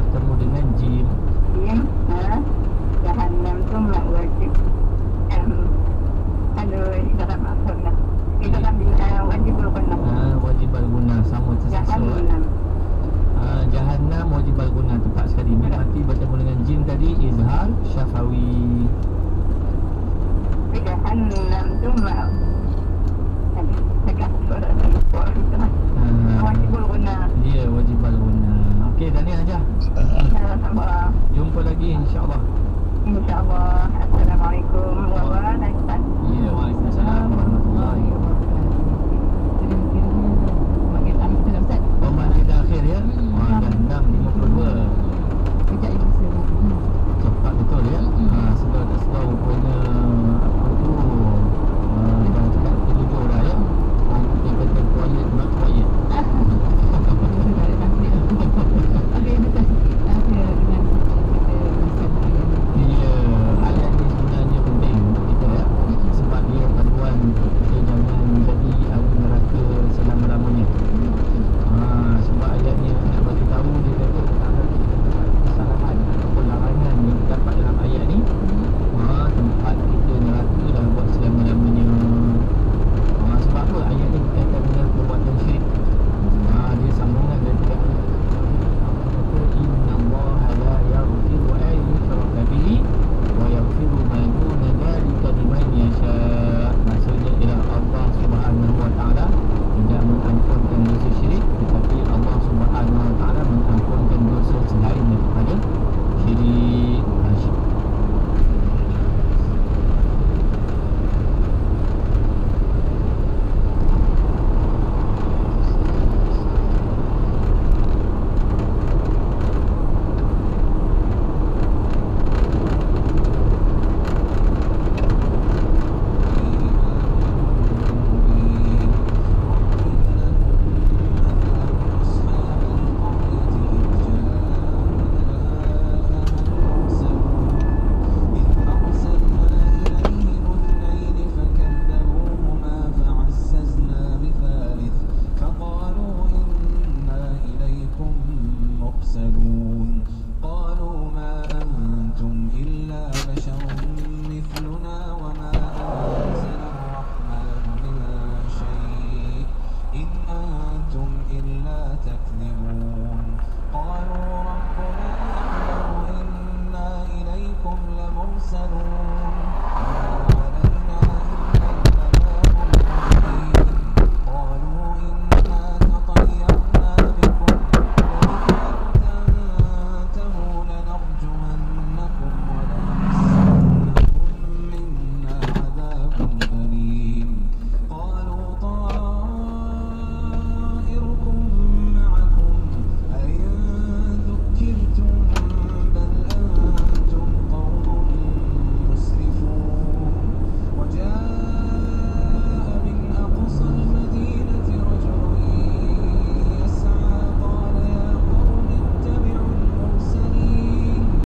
bertemu dengan jin. Jin, ha? Jahannam tu mak wajib. Aduh, ini tak nak maksud. Kita kan bila eh, wajib berguna. Ha, wajib berguna sama sesuai. Ha, Jahannam wajib berguna tepat sekali. Ini mati bertemu dengan jin tadi, Izhar Syafawi. Jahannam tu mak يحزنون.